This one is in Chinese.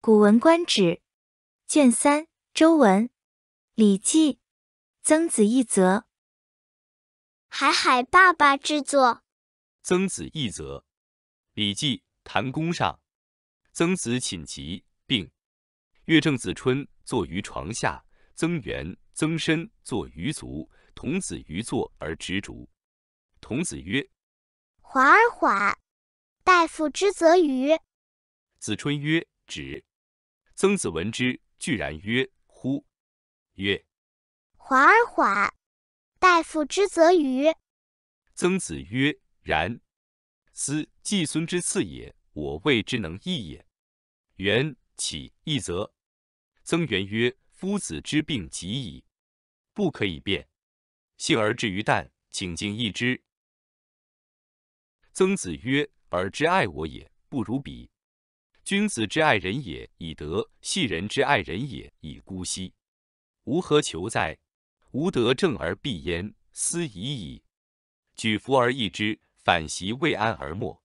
古文观止》卷三《周文》《礼记》曾子一则。海海爸爸制作。曾子一则，《礼记·谈公上》。曾子寝疾病，乐正子春坐于床下，曾元、曾参坐于足，童子于坐而执烛。童子曰：“缓而缓，大夫之则与？”子春曰：“止。”曾子闻之，惧然曰：“乎！”曰：“缓而缓，大夫之则与？”曾子曰：“然。”斯季孙之次也，我谓之能易也。元起一则。曾元曰：“夫子之病极矣，不可以辩。幸而至于旦，请敬易之。”曾子曰：“尔之爱我也，不如彼。君子之爱人也，以德；系人之爱人也，以姑息。吾何求哉？吾德正而必焉，斯已矣。举夫而易之，反袭未安而没。”